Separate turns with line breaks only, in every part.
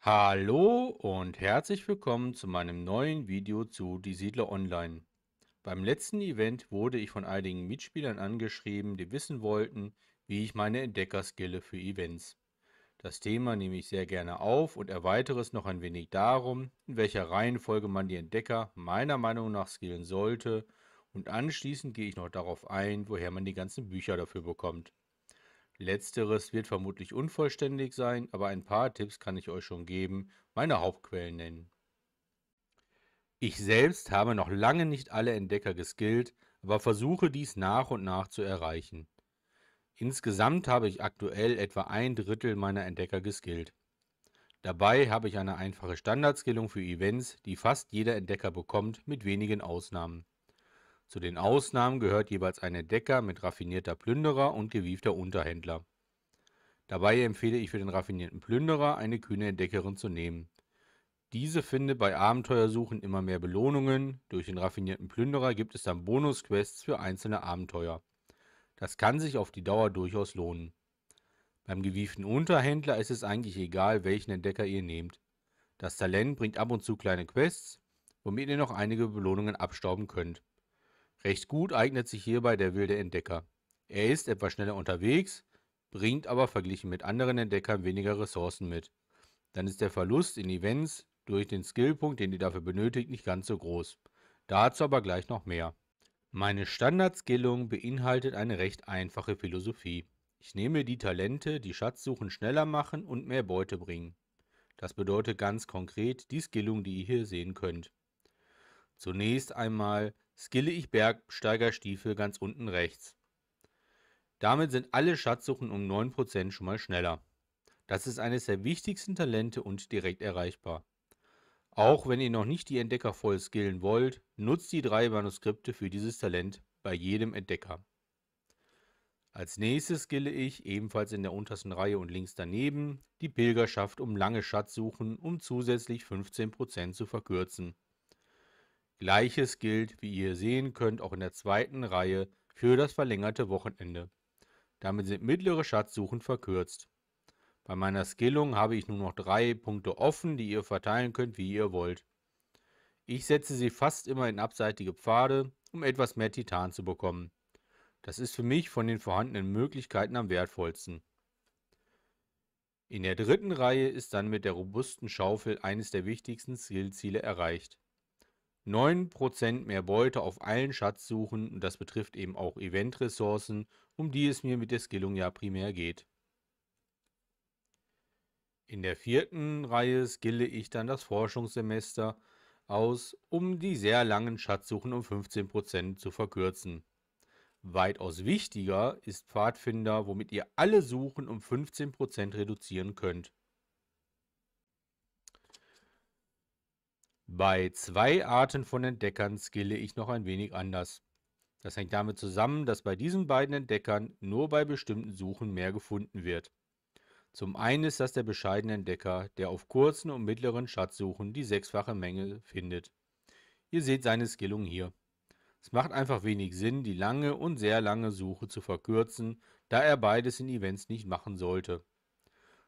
Hallo und herzlich willkommen zu meinem neuen Video zu Die Siedler Online. Beim letzten Event wurde ich von einigen Mitspielern angeschrieben, die wissen wollten, wie ich meine Entdecker skille für Events. Das Thema nehme ich sehr gerne auf und erweitere es noch ein wenig darum, in welcher Reihenfolge man die Entdecker meiner Meinung nach skillen sollte und anschließend gehe ich noch darauf ein, woher man die ganzen Bücher dafür bekommt. Letzteres wird vermutlich unvollständig sein, aber ein paar Tipps kann ich euch schon geben, meine Hauptquellen nennen. Ich selbst habe noch lange nicht alle Entdecker geskillt, aber versuche dies nach und nach zu erreichen. Insgesamt habe ich aktuell etwa ein Drittel meiner Entdecker geskillt. Dabei habe ich eine einfache Standardskillung für Events, die fast jeder Entdecker bekommt, mit wenigen Ausnahmen. Zu den Ausnahmen gehört jeweils ein Entdecker mit raffinierter Plünderer und gewiefter Unterhändler. Dabei empfehle ich für den raffinierten Plünderer eine kühne Entdeckerin zu nehmen. Diese findet bei Abenteuersuchen immer mehr Belohnungen, durch den raffinierten Plünderer gibt es dann Bonusquests für einzelne Abenteuer. Das kann sich auf die Dauer durchaus lohnen. Beim gewieften Unterhändler ist es eigentlich egal, welchen Entdecker ihr nehmt. Das Talent bringt ab und zu kleine Quests, womit ihr noch einige Belohnungen abstauben könnt. Recht gut eignet sich hierbei der wilde Entdecker. Er ist etwas schneller unterwegs, bringt aber verglichen mit anderen Entdeckern weniger Ressourcen mit. Dann ist der Verlust in Events durch den Skillpunkt, den ihr dafür benötigt, nicht ganz so groß. Dazu aber gleich noch mehr. Meine Standardskillung beinhaltet eine recht einfache Philosophie. Ich nehme die Talente, die Schatzsuchen schneller machen und mehr Beute bringen. Das bedeutet ganz konkret die Skillung, die ihr hier sehen könnt. Zunächst einmal skille ich Bergsteigerstiefel ganz unten rechts. Damit sind alle Schatzsuchen um 9% schon mal schneller. Das ist eines der wichtigsten Talente und direkt erreichbar. Auch wenn ihr noch nicht die Entdecker voll skillen wollt, nutzt die drei Manuskripte für dieses Talent bei jedem Entdecker. Als nächstes skille ich, ebenfalls in der untersten Reihe und links daneben, die Pilgerschaft um lange Schatzsuchen, um zusätzlich 15% zu verkürzen. Gleiches gilt, wie ihr sehen könnt, auch in der zweiten Reihe für das verlängerte Wochenende. Damit sind mittlere Schatzsuchen verkürzt. Bei meiner Skillung habe ich nur noch drei Punkte offen, die ihr verteilen könnt, wie ihr wollt. Ich setze sie fast immer in abseitige Pfade, um etwas mehr Titan zu bekommen. Das ist für mich von den vorhandenen Möglichkeiten am wertvollsten. In der dritten Reihe ist dann mit der robusten Schaufel eines der wichtigsten Skillziele erreicht. 9% mehr Beute auf allen Schatzsuchen und das betrifft eben auch Event-Ressourcen, um die es mir mit der Skillung ja primär geht. In der vierten Reihe skille ich dann das Forschungssemester aus, um die sehr langen Schatzsuchen um 15% zu verkürzen. Weitaus wichtiger ist Pfadfinder, womit ihr alle Suchen um 15% reduzieren könnt. Bei zwei Arten von Entdeckern skille ich noch ein wenig anders. Das hängt damit zusammen, dass bei diesen beiden Entdeckern nur bei bestimmten Suchen mehr gefunden wird. Zum einen ist das der bescheidene Entdecker, der auf kurzen und mittleren Schatzsuchen die sechsfache Menge findet. Ihr seht seine Skillung hier. Es macht einfach wenig Sinn, die lange und sehr lange Suche zu verkürzen, da er beides in Events nicht machen sollte.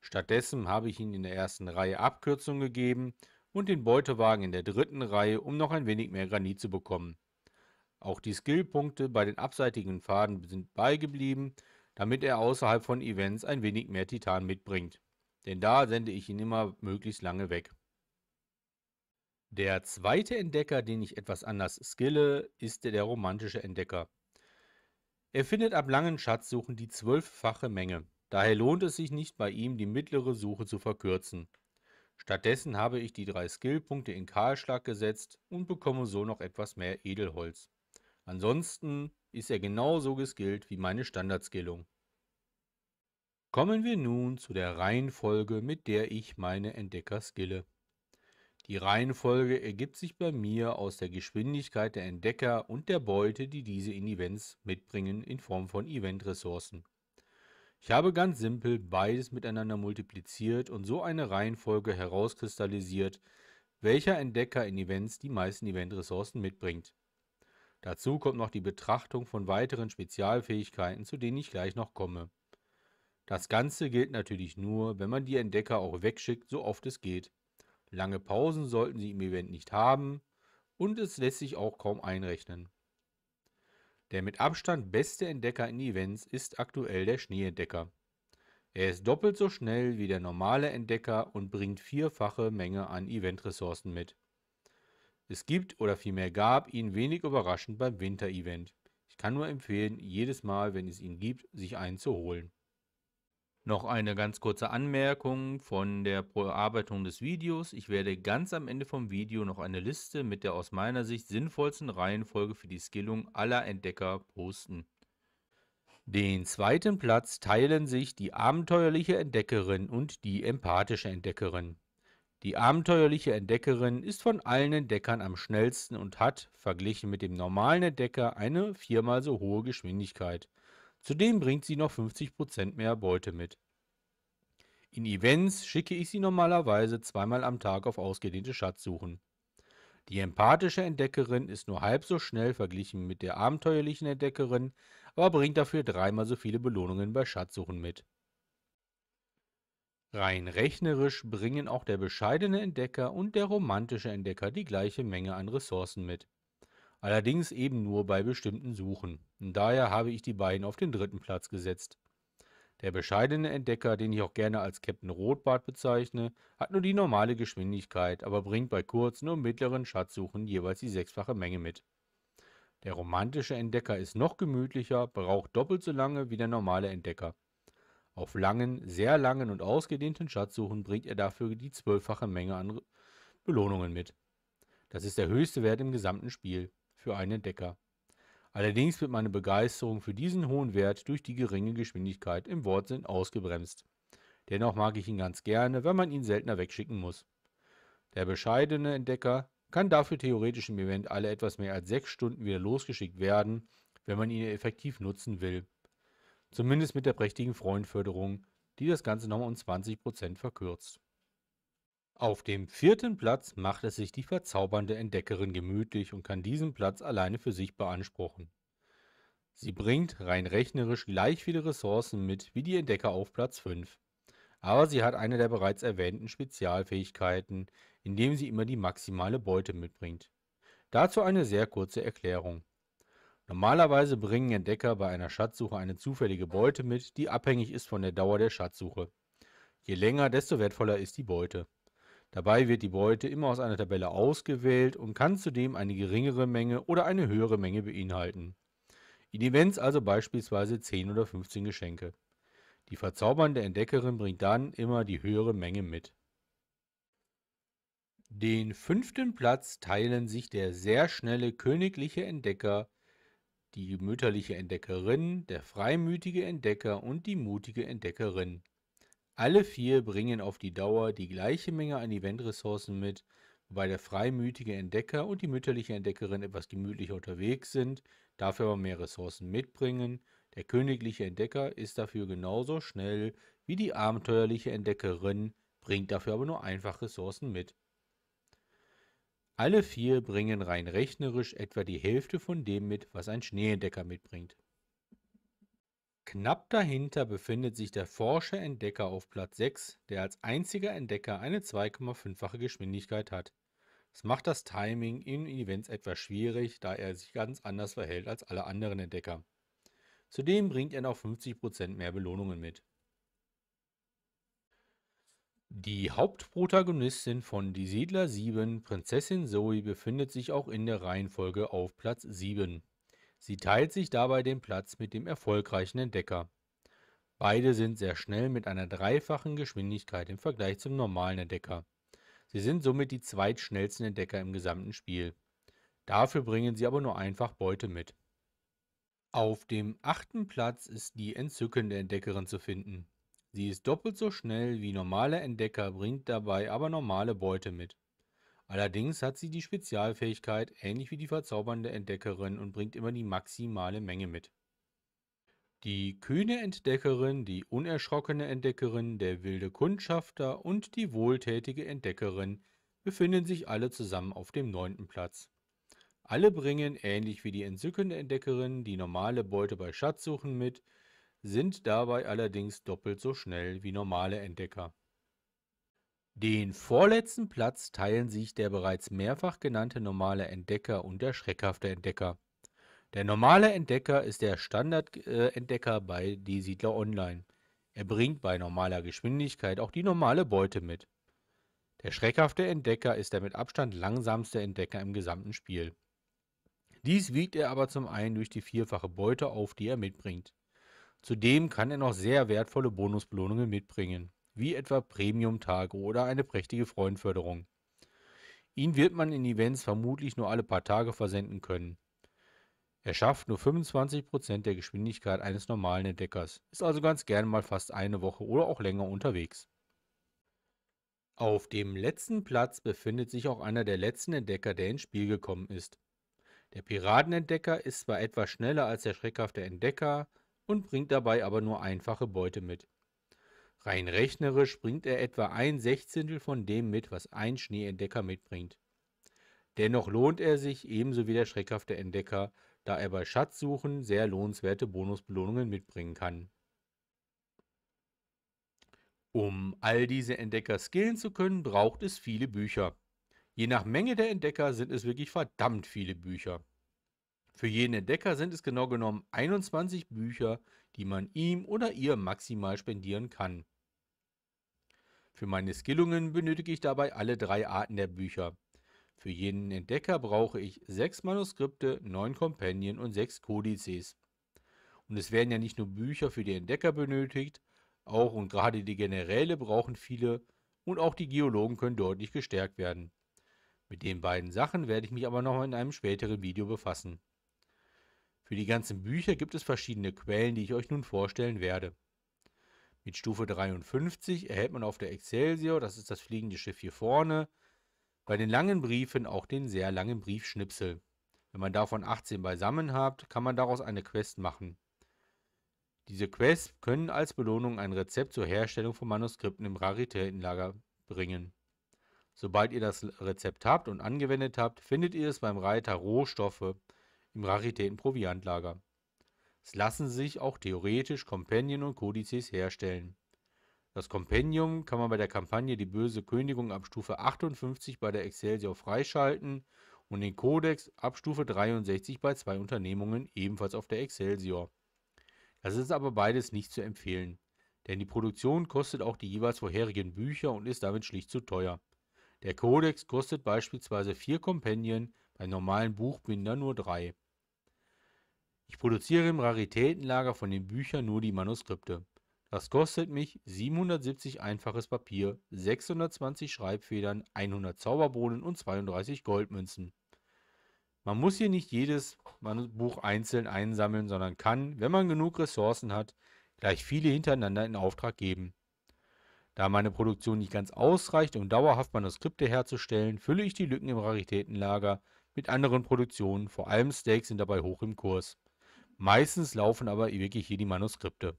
Stattdessen habe ich ihm in der ersten Reihe Abkürzung gegeben und den Beutewagen in der dritten Reihe, um noch ein wenig mehr Granit zu bekommen. Auch die Skillpunkte bei den abseitigen Pfaden sind beigeblieben, damit er außerhalb von Events ein wenig mehr Titan mitbringt. Denn da sende ich ihn immer möglichst lange weg. Der zweite Entdecker, den ich etwas anders skille, ist der romantische Entdecker. Er findet ab langen Schatzsuchen die zwölffache Menge. Daher lohnt es sich nicht bei ihm, die mittlere Suche zu verkürzen. Stattdessen habe ich die drei Skillpunkte in Kahlschlag gesetzt und bekomme so noch etwas mehr Edelholz. Ansonsten ist er genauso geskillt wie meine Standardskillung. Kommen wir nun zu der Reihenfolge, mit der ich meine Entdecker skille. Die Reihenfolge ergibt sich bei mir aus der Geschwindigkeit der Entdecker und der Beute, die diese in Events mitbringen in Form von Event-Ressourcen. Ich habe ganz simpel beides miteinander multipliziert und so eine Reihenfolge herauskristallisiert, welcher Entdecker in Events die meisten Event-Ressourcen mitbringt. Dazu kommt noch die Betrachtung von weiteren Spezialfähigkeiten, zu denen ich gleich noch komme. Das Ganze gilt natürlich nur, wenn man die Entdecker auch wegschickt, so oft es geht. Lange Pausen sollten Sie im Event nicht haben und es lässt sich auch kaum einrechnen. Der mit Abstand beste Entdecker in Events ist aktuell der Schneeentdecker. Er ist doppelt so schnell wie der normale Entdecker und bringt vierfache Menge an Event-Ressourcen mit. Es gibt oder vielmehr gab ihn wenig überraschend beim Winter-Event. Ich kann nur empfehlen, jedes Mal, wenn es ihn gibt, sich einen zu holen. Noch eine ganz kurze Anmerkung von der Bearbeitung des Videos. Ich werde ganz am Ende vom Video noch eine Liste mit der aus meiner Sicht sinnvollsten Reihenfolge für die Skillung aller Entdecker posten. Den zweiten Platz teilen sich die abenteuerliche Entdeckerin und die empathische Entdeckerin. Die abenteuerliche Entdeckerin ist von allen Entdeckern am schnellsten und hat, verglichen mit dem normalen Entdecker, eine viermal so hohe Geschwindigkeit. Zudem bringt sie noch 50% mehr Beute mit. In Events schicke ich sie normalerweise zweimal am Tag auf ausgedehnte Schatzsuchen. Die empathische Entdeckerin ist nur halb so schnell verglichen mit der abenteuerlichen Entdeckerin, aber bringt dafür dreimal so viele Belohnungen bei Schatzsuchen mit. Rein rechnerisch bringen auch der bescheidene Entdecker und der romantische Entdecker die gleiche Menge an Ressourcen mit allerdings eben nur bei bestimmten Suchen. Und daher habe ich die beiden auf den dritten Platz gesetzt. Der bescheidene Entdecker, den ich auch gerne als Captain Rotbart bezeichne, hat nur die normale Geschwindigkeit, aber bringt bei kurzen und mittleren Schatzsuchen jeweils die sechsfache Menge mit. Der romantische Entdecker ist noch gemütlicher, braucht doppelt so lange wie der normale Entdecker. Auf langen, sehr langen und ausgedehnten Schatzsuchen bringt er dafür die zwölffache Menge an Belohnungen mit. Das ist der höchste Wert im gesamten Spiel für einen Entdecker. Allerdings wird meine Begeisterung für diesen hohen Wert durch die geringe Geschwindigkeit im Wortsinn ausgebremst. Dennoch mag ich ihn ganz gerne, wenn man ihn seltener wegschicken muss. Der bescheidene Entdecker kann dafür theoretisch im Event alle etwas mehr als 6 Stunden wieder losgeschickt werden, wenn man ihn effektiv nutzen will. Zumindest mit der prächtigen Freundförderung, die das Ganze nochmal um 20% verkürzt. Auf dem vierten Platz macht es sich die verzaubernde Entdeckerin gemütlich und kann diesen Platz alleine für sich beanspruchen. Sie bringt rein rechnerisch gleich viele Ressourcen mit wie die Entdecker auf Platz 5. Aber sie hat eine der bereits erwähnten Spezialfähigkeiten, indem sie immer die maximale Beute mitbringt. Dazu eine sehr kurze Erklärung. Normalerweise bringen Entdecker bei einer Schatzsuche eine zufällige Beute mit, die abhängig ist von der Dauer der Schatzsuche. Je länger, desto wertvoller ist die Beute. Dabei wird die Beute immer aus einer Tabelle ausgewählt und kann zudem eine geringere Menge oder eine höhere Menge beinhalten. In Events also beispielsweise 10 oder 15 Geschenke. Die verzaubernde Entdeckerin bringt dann immer die höhere Menge mit. Den fünften Platz teilen sich der sehr schnelle königliche Entdecker, die mütterliche Entdeckerin, der freimütige Entdecker und die mutige Entdeckerin. Alle vier bringen auf die Dauer die gleiche Menge an Event-Ressourcen mit, wobei der freimütige Entdecker und die mütterliche Entdeckerin etwas gemütlicher unterwegs sind, dafür aber mehr Ressourcen mitbringen. Der königliche Entdecker ist dafür genauso schnell wie die abenteuerliche Entdeckerin, bringt dafür aber nur einfach Ressourcen mit. Alle vier bringen rein rechnerisch etwa die Hälfte von dem mit, was ein Schneeentdecker mitbringt. Knapp dahinter befindet sich der Forscher-Entdecker auf Platz 6, der als einziger Entdecker eine 2,5-fache Geschwindigkeit hat. Das macht das Timing in Events etwas schwierig, da er sich ganz anders verhält als alle anderen Entdecker. Zudem bringt er noch 50% mehr Belohnungen mit. Die Hauptprotagonistin von Die Siedler 7, Prinzessin Zoe, befindet sich auch in der Reihenfolge auf Platz 7. Sie teilt sich dabei den Platz mit dem erfolgreichen Entdecker. Beide sind sehr schnell mit einer dreifachen Geschwindigkeit im Vergleich zum normalen Entdecker. Sie sind somit die zweitschnellsten Entdecker im gesamten Spiel. Dafür bringen sie aber nur einfach Beute mit. Auf dem achten Platz ist die entzückende Entdeckerin zu finden. Sie ist doppelt so schnell wie normale Entdecker, bringt dabei aber normale Beute mit. Allerdings hat sie die Spezialfähigkeit, ähnlich wie die verzaubernde Entdeckerin, und bringt immer die maximale Menge mit. Die kühne Entdeckerin, die unerschrockene Entdeckerin, der wilde Kundschafter und die wohltätige Entdeckerin befinden sich alle zusammen auf dem neunten Platz. Alle bringen, ähnlich wie die entzückende Entdeckerin, die normale Beute bei Schatzsuchen mit, sind dabei allerdings doppelt so schnell wie normale Entdecker. Den vorletzten Platz teilen sich der bereits mehrfach genannte normale Entdecker und der schreckhafte Entdecker. Der normale Entdecker ist der Standardentdecker bei Die Siedler Online. Er bringt bei normaler Geschwindigkeit auch die normale Beute mit. Der schreckhafte Entdecker ist der mit Abstand langsamste Entdecker im gesamten Spiel. Dies wiegt er aber zum einen durch die vierfache Beute auf, die er mitbringt. Zudem kann er noch sehr wertvolle Bonusbelohnungen mitbringen wie etwa Premium-Tage oder eine prächtige Freundförderung. Ihn wird man in Events vermutlich nur alle paar Tage versenden können. Er schafft nur 25% der Geschwindigkeit eines normalen Entdeckers, ist also ganz gern mal fast eine Woche oder auch länger unterwegs. Auf dem letzten Platz befindet sich auch einer der letzten Entdecker, der ins Spiel gekommen ist. Der Piratenentdecker ist zwar etwas schneller als der schreckhafte Entdecker und bringt dabei aber nur einfache Beute mit. Rein rechnerisch bringt er etwa ein Sechzehntel von dem mit, was ein Schneeentdecker mitbringt. Dennoch lohnt er sich ebenso wie der schreckhafte Entdecker, da er bei Schatzsuchen sehr lohnenswerte Bonusbelohnungen mitbringen kann. Um all diese Entdecker skillen zu können, braucht es viele Bücher. Je nach Menge der Entdecker sind es wirklich verdammt viele Bücher. Für jeden Entdecker sind es genau genommen 21 Bücher, die man ihm oder ihr maximal spendieren kann. Für meine Skillungen benötige ich dabei alle drei Arten der Bücher. Für jeden Entdecker brauche ich sechs Manuskripte, neun Kompenien und sechs Kodizes. Und es werden ja nicht nur Bücher für die Entdecker benötigt, auch und gerade die Generäle brauchen viele und auch die Geologen können deutlich gestärkt werden. Mit den beiden Sachen werde ich mich aber noch in einem späteren Video befassen. Für die ganzen Bücher gibt es verschiedene Quellen, die ich euch nun vorstellen werde. Mit Stufe 53 erhält man auf der Excelsior, das ist das fliegende Schiff hier vorne, bei den langen Briefen auch den sehr langen Briefschnipsel. Wenn man davon 18 beisammen hat, kann man daraus eine Quest machen. Diese Quests können als Belohnung ein Rezept zur Herstellung von Manuskripten im Raritätenlager bringen. Sobald ihr das Rezept habt und angewendet habt, findet ihr es beim Reiter Rohstoffe im Raritätenproviantlager. Es lassen sich auch theoretisch Kompendien und Kodizes herstellen. Das Kompendium kann man bei der Kampagne Die böse Königin ab Stufe 58 bei der Excelsior freischalten und den Kodex ab Stufe 63 bei zwei Unternehmungen ebenfalls auf der Excelsior. Das ist aber beides nicht zu empfehlen, denn die Produktion kostet auch die jeweils vorherigen Bücher und ist damit schlicht zu teuer. Der Kodex kostet beispielsweise vier Kompendien, bei normalen Buchbindern nur drei. Ich produziere im Raritätenlager von den Büchern nur die Manuskripte. Das kostet mich 770 einfaches Papier, 620 Schreibfedern, 100 Zauberbohnen und 32 Goldmünzen. Man muss hier nicht jedes Buch einzeln einsammeln, sondern kann, wenn man genug Ressourcen hat, gleich viele hintereinander in Auftrag geben. Da meine Produktion nicht ganz ausreicht, um dauerhaft Manuskripte herzustellen, fülle ich die Lücken im Raritätenlager mit anderen Produktionen, vor allem Steaks sind dabei hoch im Kurs. Meistens laufen aber wirklich hier die Manuskripte.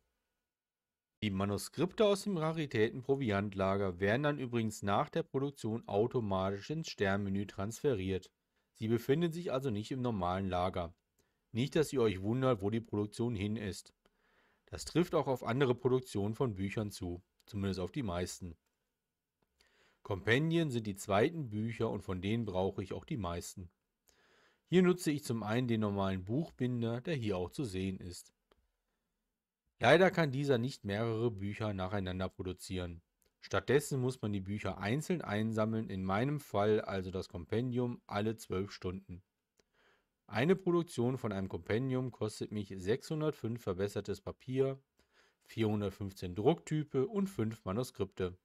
Die Manuskripte aus dem Raritäten-Proviantlager werden dann übrigens nach der Produktion automatisch ins Sternmenü transferiert. Sie befinden sich also nicht im normalen Lager. Nicht, dass ihr euch wundert, wo die Produktion hin ist. Das trifft auch auf andere Produktionen von Büchern zu, zumindest auf die meisten. Kompendien sind die zweiten Bücher und von denen brauche ich auch die meisten. Hier nutze ich zum einen den normalen Buchbinder, der hier auch zu sehen ist. Leider kann dieser nicht mehrere Bücher nacheinander produzieren. Stattdessen muss man die Bücher einzeln einsammeln, in meinem Fall also das Kompendium alle 12 Stunden. Eine Produktion von einem Kompendium kostet mich 605 verbessertes Papier, 415 Drucktype und 5 Manuskripte.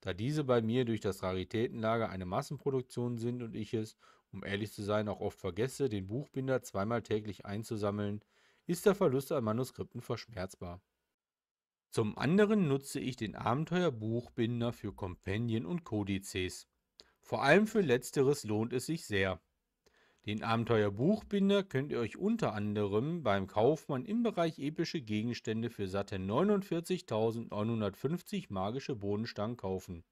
Da diese bei mir durch das Raritätenlager eine Massenproduktion sind und ich es um ehrlich zu sein, auch oft vergesse, den Buchbinder zweimal täglich einzusammeln, ist der Verlust an Manuskripten verschmerzbar. Zum anderen nutze ich den Abenteuerbuchbinder für Kompendien und Kodizes. Vor allem für letzteres lohnt es sich sehr. Den Abenteuerbuchbinder könnt ihr euch unter anderem beim Kaufmann im Bereich epische Gegenstände für satte 49.950 magische Bodenstangen kaufen.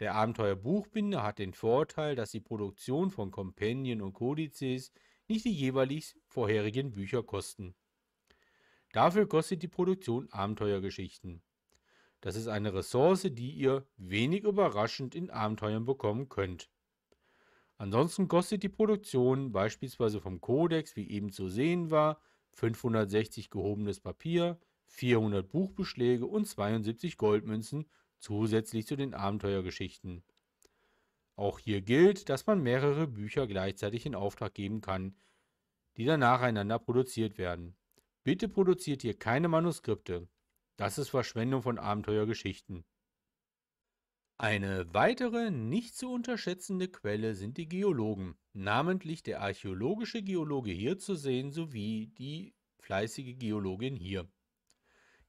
Der Abenteuerbuchbinder hat den Vorteil, dass die Produktion von Kompendien und Kodizes nicht die jeweilig vorherigen Bücher kosten. Dafür kostet die Produktion Abenteuergeschichten. Das ist eine Ressource, die ihr wenig überraschend in Abenteuern bekommen könnt. Ansonsten kostet die Produktion beispielsweise vom Codex, wie eben zu sehen war, 560 gehobenes Papier, 400 Buchbeschläge und 72 Goldmünzen zusätzlich zu den Abenteuergeschichten. Auch hier gilt, dass man mehrere Bücher gleichzeitig in Auftrag geben kann, die dann nacheinander produziert werden. Bitte produziert hier keine Manuskripte. Das ist Verschwendung von Abenteuergeschichten. Eine weitere nicht zu unterschätzende Quelle sind die Geologen, namentlich der archäologische Geologe hier zu sehen sowie die fleißige Geologin hier.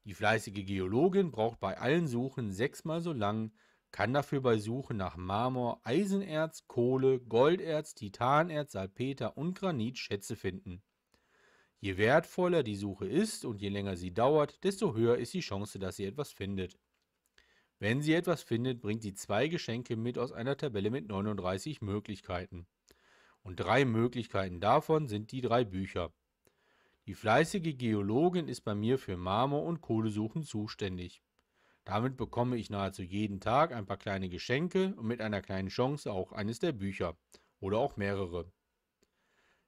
Die fleißige Geologin braucht bei allen Suchen sechsmal so lang, kann dafür bei Suchen nach Marmor, Eisenerz, Kohle, Golderz, Titanerz, Salpeter und Granit Schätze finden. Je wertvoller die Suche ist und je länger sie dauert, desto höher ist die Chance, dass sie etwas findet. Wenn sie etwas findet, bringt sie zwei Geschenke mit aus einer Tabelle mit 39 Möglichkeiten. Und drei Möglichkeiten davon sind die drei Bücher. Die fleißige Geologin ist bei mir für Marmor- und Kohlesuchen zuständig. Damit bekomme ich nahezu jeden Tag ein paar kleine Geschenke und mit einer kleinen Chance auch eines der Bücher oder auch mehrere.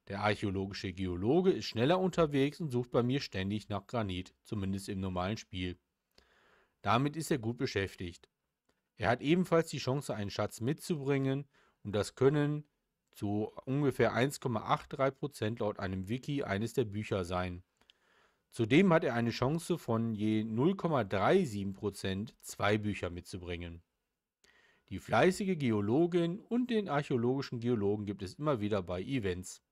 Der archäologische Geologe ist schneller unterwegs und sucht bei mir ständig nach Granit, zumindest im normalen Spiel. Damit ist er gut beschäftigt. Er hat ebenfalls die Chance, einen Schatz mitzubringen und das können zu ungefähr 1,83% laut einem Wiki eines der Bücher sein. Zudem hat er eine Chance von je 0,37% zwei Bücher mitzubringen. Die fleißige Geologin und den archäologischen Geologen gibt es immer wieder bei Events.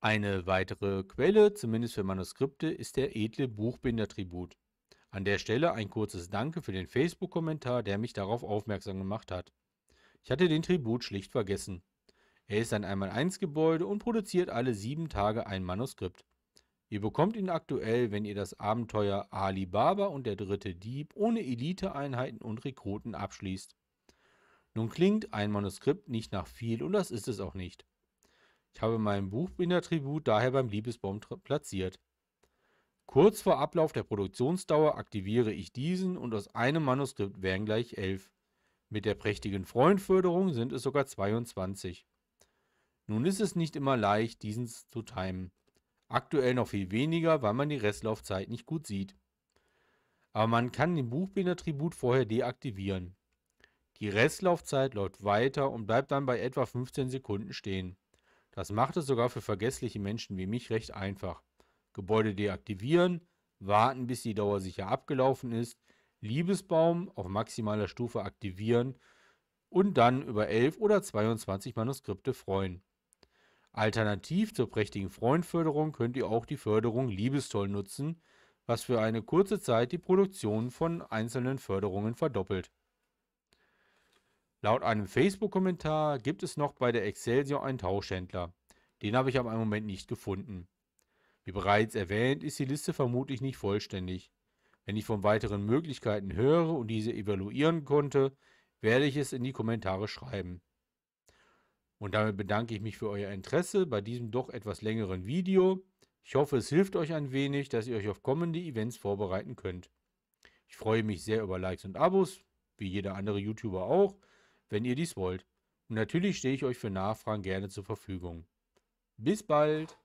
Eine weitere Quelle, zumindest für Manuskripte, ist der edle Buchbinder-Tribut. An der Stelle ein kurzes Danke für den Facebook-Kommentar, der mich darauf aufmerksam gemacht hat. Ich hatte den Tribut schlicht vergessen. Er ist ein 1x1-Gebäude und produziert alle sieben Tage ein Manuskript. Ihr bekommt ihn aktuell, wenn ihr das Abenteuer Ali Baba und der dritte Dieb ohne Eliteeinheiten und Rekruten abschließt. Nun klingt ein Manuskript nicht nach viel und das ist es auch nicht. Ich habe meinen Buchbinder-Tribut daher beim Liebesbaum platziert. Kurz vor Ablauf der Produktionsdauer aktiviere ich diesen und aus einem Manuskript wären gleich 11. Mit der prächtigen Freundförderung sind es sogar 22. Nun ist es nicht immer leicht, diesen zu timen. Aktuell noch viel weniger, weil man die Restlaufzeit nicht gut sieht. Aber man kann den Buchbinder-Tribut vorher deaktivieren. Die Restlaufzeit läuft weiter und bleibt dann bei etwa 15 Sekunden stehen. Das macht es sogar für vergessliche Menschen wie mich recht einfach. Gebäude deaktivieren, warten, bis die Dauer sicher abgelaufen ist, Liebesbaum auf maximaler Stufe aktivieren und dann über 11 oder 22 Manuskripte freuen. Alternativ zur prächtigen Freundförderung könnt ihr auch die Förderung Liebestoll nutzen, was für eine kurze Zeit die Produktion von einzelnen Förderungen verdoppelt. Laut einem Facebook-Kommentar gibt es noch bei der Excelsior einen Tauschhändler. Den habe ich aber im Moment nicht gefunden. Wie bereits erwähnt, ist die Liste vermutlich nicht vollständig. Wenn ich von weiteren Möglichkeiten höre und diese evaluieren konnte, werde ich es in die Kommentare schreiben. Und damit bedanke ich mich für euer Interesse bei diesem doch etwas längeren Video. Ich hoffe, es hilft euch ein wenig, dass ihr euch auf kommende Events vorbereiten könnt. Ich freue mich sehr über Likes und Abos, wie jeder andere YouTuber auch, wenn ihr dies wollt. Und natürlich stehe ich euch für Nachfragen gerne zur Verfügung. Bis bald!